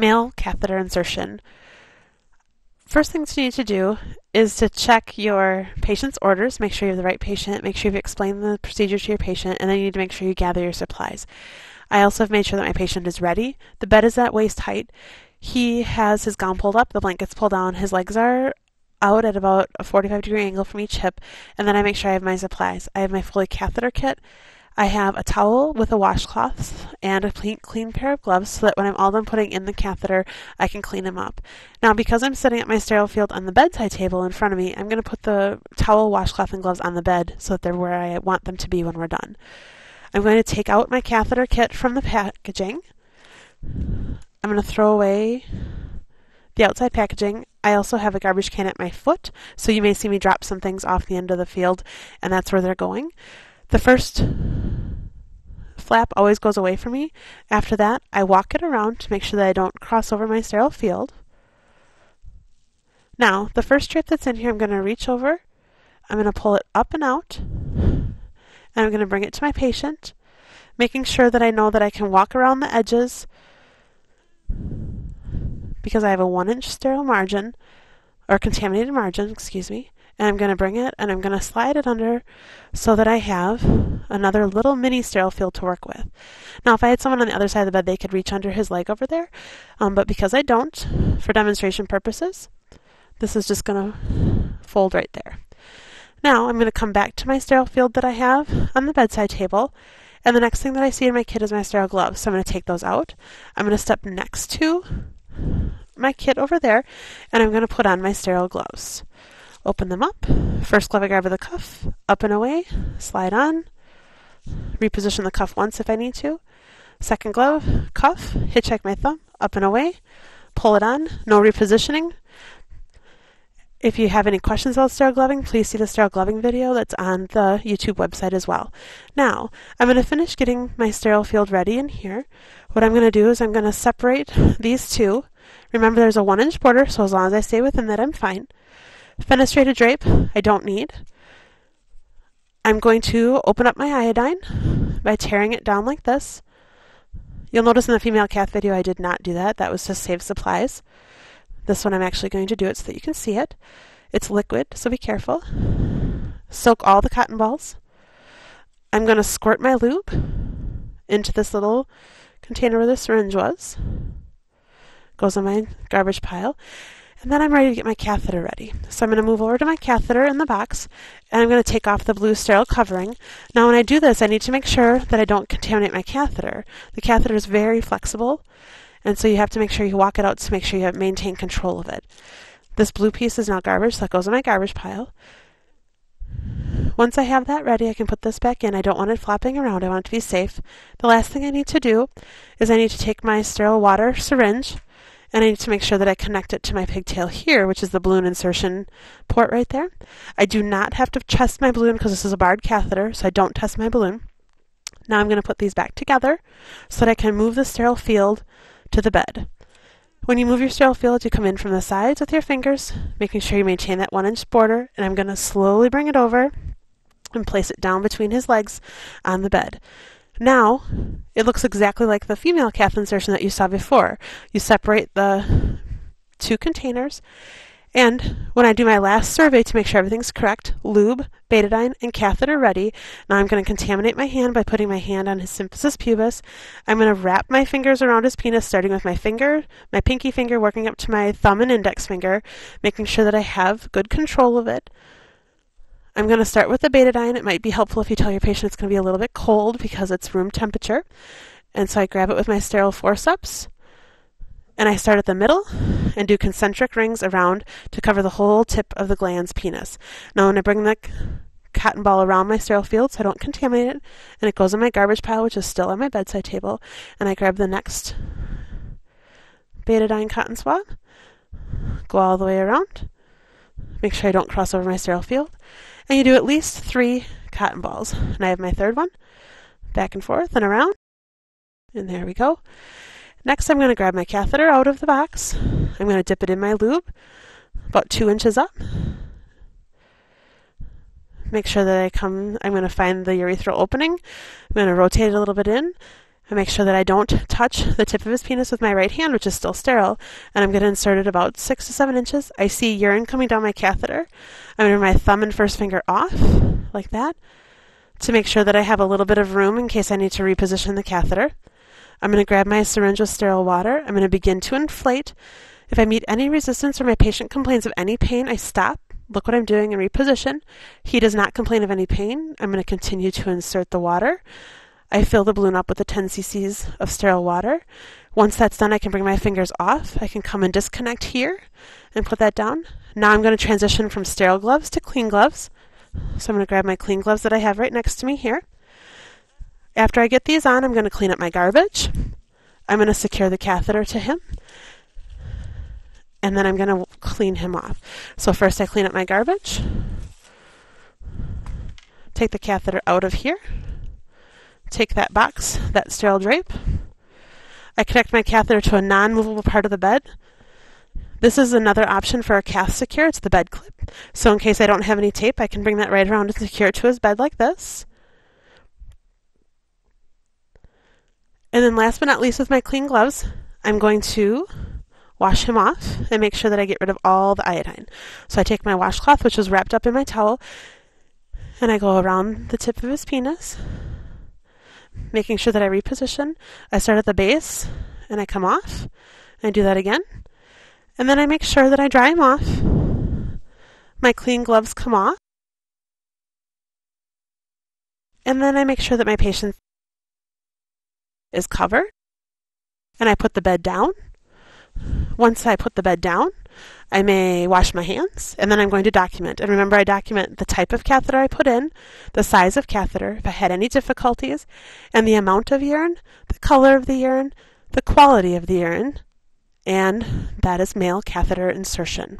Male catheter insertion. First things you need to do is to check your patient's orders, make sure you have the right patient, make sure you've explained the procedure to your patient, and then you need to make sure you gather your supplies. I also have made sure that my patient is ready. The bed is at waist height. He has his gown pulled up, the blankets pulled down, his legs are out at about a 45 degree angle from each hip, and then I make sure I have my supplies. I have my Foley catheter kit. I have a towel with a washcloth and a clean, clean pair of gloves so that when I'm all done putting in the catheter, I can clean them up. Now, because I'm sitting at my sterile field on the bedside table in front of me, I'm going to put the towel, washcloth, and gloves on the bed so that they're where I want them to be when we're done. I'm going to take out my catheter kit from the packaging. I'm going to throw away the outside packaging. I also have a garbage can at my foot, so you may see me drop some things off the end of the field, and that's where they're going. The first flap always goes away from me. After that, I walk it around to make sure that I don't cross over my sterile field. Now, the first strip that's in here, I'm going to reach over, I'm going to pull it up and out, and I'm going to bring it to my patient, making sure that I know that I can walk around the edges because I have a one inch sterile margin, or contaminated margin, excuse me, and I'm going to bring it and I'm going to slide it under so that I have another little mini sterile field to work with. Now, if I had someone on the other side of the bed, they could reach under his leg over there, um, but because I don't, for demonstration purposes, this is just going to fold right there. Now, I'm going to come back to my sterile field that I have on the bedside table, and the next thing that I see in my kit is my sterile gloves. So I'm going to take those out. I'm going to step next to my kit over there, and I'm going to put on my sterile gloves. Open them up. First glove I grab with the cuff, up and away, slide on, reposition the cuff once if I need to. Second glove, cuff, hitchhike my thumb, up and away, pull it on, no repositioning. If you have any questions about sterile gloving, please see the sterile gloving video that's on the YouTube website as well. Now, I'm going to finish getting my sterile field ready in here. What I'm going to do is I'm going to separate these two. Remember there's a one inch border, so as long as I stay within that, I'm fine. Fenestrated drape, I don't need. I'm going to open up my iodine by tearing it down like this. You'll notice in the female cath video I did not do that. That was to save supplies. This one I'm actually going to do it so that you can see it. It's liquid, so be careful. Soak all the cotton balls. I'm going to squirt my lube into this little container where the syringe was. Goes in my garbage pile. And then I'm ready to get my catheter ready. So I'm going to move over to my catheter in the box, and I'm going to take off the blue sterile covering. Now when I do this, I need to make sure that I don't contaminate my catheter. The catheter is very flexible, and so you have to make sure you walk it out to make sure you maintain control of it. This blue piece is now garbage, so that goes in my garbage pile. Once I have that ready, I can put this back in. I don't want it flopping around. I want it to be safe. The last thing I need to do is I need to take my sterile water syringe and I need to make sure that I connect it to my pigtail here, which is the balloon insertion port right there. I do not have to test my balloon because this is a Bard catheter, so I don't test my balloon. Now I'm going to put these back together so that I can move the sterile field to the bed. When you move your sterile field, you come in from the sides with your fingers, making sure you maintain that one inch border, and I'm going to slowly bring it over and place it down between his legs on the bed. Now, it looks exactly like the female cath insertion that you saw before. You separate the two containers, and when I do my last survey to make sure everything's correct, lube, betadine, and catheter ready. Now I'm going to contaminate my hand by putting my hand on his symphysis pubis. I'm going to wrap my fingers around his penis, starting with my finger, my pinky finger, working up to my thumb and index finger, making sure that I have good control of it. I'm going to start with the betadine. It might be helpful if you tell your patient it's going to be a little bit cold because it's room temperature. And so I grab it with my sterile forceps and I start at the middle and do concentric rings around to cover the whole tip of the glans penis. Now I when I bring the cotton ball around my sterile field so I don't contaminate it, and it goes in my garbage pile, which is still on my bedside table, and I grab the next betadine cotton swab, go all the way around, make sure I don't cross over my sterile field, and you do at least three cotton balls. And I have my third one, back and forth and around. And there we go. Next, I'm going to grab my catheter out of the box. I'm going to dip it in my lube, about two inches up. Make sure that I come, I'm going to find the urethral opening. I'm going to rotate it a little bit in. I make sure that I don't touch the tip of his penis with my right hand, which is still sterile, and I'm going to insert it about six to seven inches. I see urine coming down my catheter. I'm going to my thumb and first finger off, like that, to make sure that I have a little bit of room in case I need to reposition the catheter. I'm going to grab my syringe with sterile water. I'm going to begin to inflate. If I meet any resistance or my patient complains of any pain, I stop, look what I'm doing, and reposition. He does not complain of any pain. I'm going to continue to insert the water. I fill the balloon up with the 10 cc's of sterile water. Once that's done, I can bring my fingers off. I can come and disconnect here and put that down. Now I'm going to transition from sterile gloves to clean gloves. So I'm going to grab my clean gloves that I have right next to me here. After I get these on, I'm going to clean up my garbage. I'm going to secure the catheter to him. And then I'm going to clean him off. So first I clean up my garbage. Take the catheter out of here take that box, that sterile drape. I connect my catheter to a non-movable part of the bed. This is another option for a cath secure. It's the bed clip. So in case I don't have any tape, I can bring that right around and secure it to his bed like this. And then last but not least with my clean gloves, I'm going to wash him off and make sure that I get rid of all the iodine. So I take my washcloth, which was wrapped up in my towel, and I go around the tip of his penis making sure that I reposition. I start at the base and I come off. I do that again. And then I make sure that I dry them off. My clean gloves come off. And then I make sure that my patient is covered. And I put the bed down. Once I put the bed down, I may wash my hands, and then I'm going to document. And remember, I document the type of catheter I put in, the size of catheter, if I had any difficulties, and the amount of urine, the color of the urine, the quality of the urine, and that is male catheter insertion.